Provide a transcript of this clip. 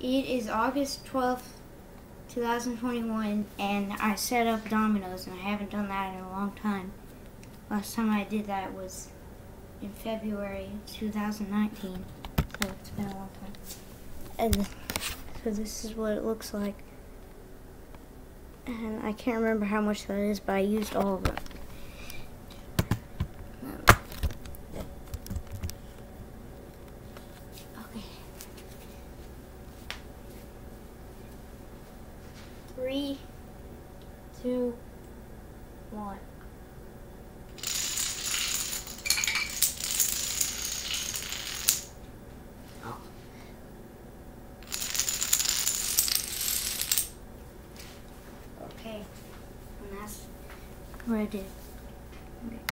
It is August 12th, 2021, and I set up dominoes, and I haven't done that in a long time. Last time I did that was in February 2019, so it's been a long time. And so this is what it looks like. And I can't remember how much that is, but I used all of it. Okay. Three, two, one. Oh. Okay, and that's did.